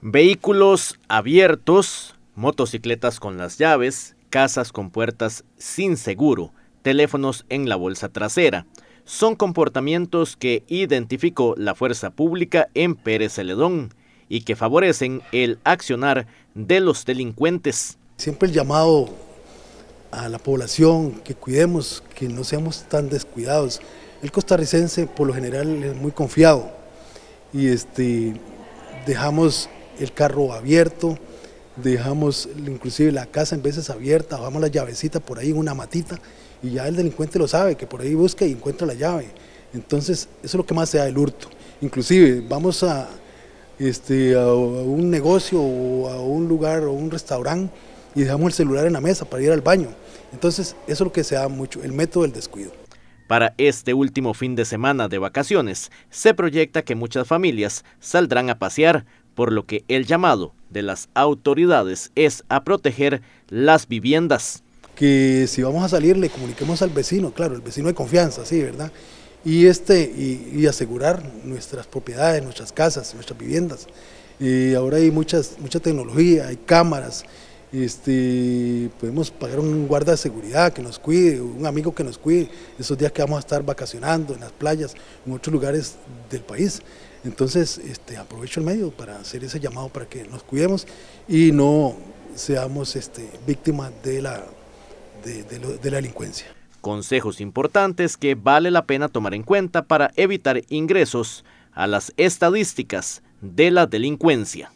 Vehículos abiertos, motocicletas con las llaves, casas con puertas sin seguro, teléfonos en la bolsa trasera. Son comportamientos que identificó la fuerza pública en Pérez Celedón y que favorecen el accionar de los delincuentes. Siempre el llamado a la población que cuidemos, que no seamos tan descuidados. El costarricense por lo general es muy confiado y este, dejamos el carro abierto, dejamos inclusive la casa en veces abierta, dejamos la llavecita por ahí una matita y ya el delincuente lo sabe, que por ahí busca y encuentra la llave. Entonces, eso es lo que más se da el hurto. Inclusive, vamos a, este, a un negocio o a un lugar o un restaurante y dejamos el celular en la mesa para ir al baño. Entonces, eso es lo que se da mucho, el método del descuido. Para este último fin de semana de vacaciones, se proyecta que muchas familias saldrán a pasear, por lo que el llamado de las autoridades es a proteger las viviendas. Que si vamos a salir le comuniquemos al vecino, claro, el vecino de confianza, sí, ¿verdad? Y, este, y, asegurar nuestras propiedades, nuestras casas, nuestras viviendas. Y ahora hay muchas, mucha tecnología, hay cámaras, este, podemos pagar un guarda de seguridad que nos cuide, un amigo que nos cuide esos días que vamos a estar vacacionando en las playas, en otros lugares del país. Entonces, este, aprovecho el medio para hacer ese llamado para que nos cuidemos y no seamos este, víctimas de la, de la delincuencia. Consejos importantes que vale la pena tomar en cuenta para evitar ingresos a las estadísticas de la delincuencia.